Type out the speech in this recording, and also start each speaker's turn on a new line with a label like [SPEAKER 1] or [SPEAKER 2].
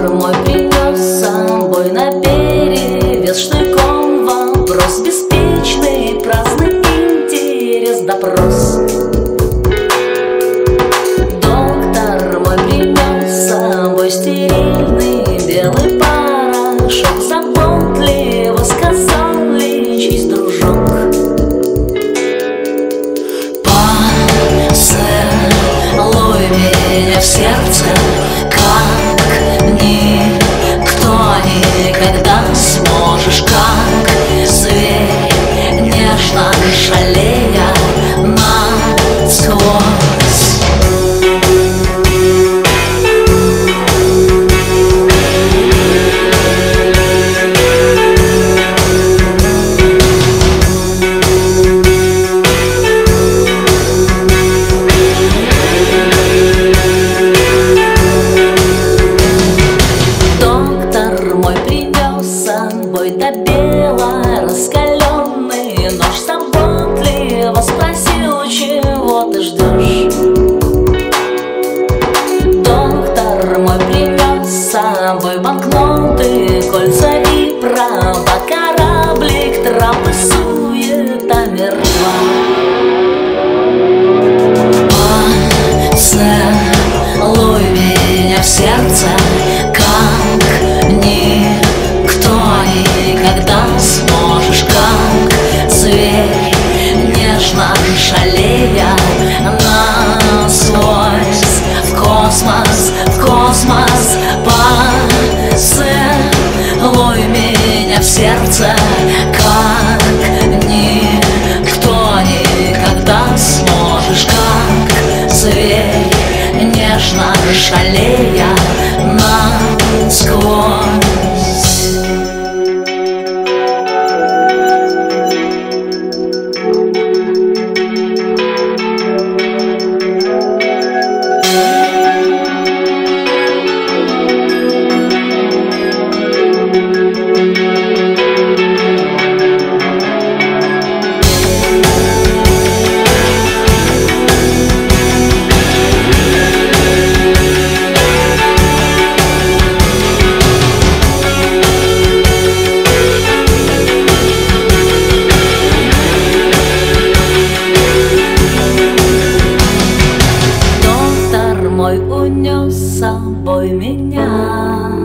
[SPEAKER 1] Юмор мой приказ собой наперевес Штыком вопрос. Беспечный Праздный интерес допрос. Доктор мой принес собой стерильный белый порошок. Заботливо сказал лечись, дружок. Поцелуй меня в сердце никогда сможешь, бела раскаленный нож Заботливо спросил, чего ты ждешь? Доктор мой принес с собой банкноты, кольца и права Кораблик, травы, суета мертва Поцелуй меня в сердце, в сердце, как никто никогда сможешь, как зверь, нежно шалея насквозь. собой меня.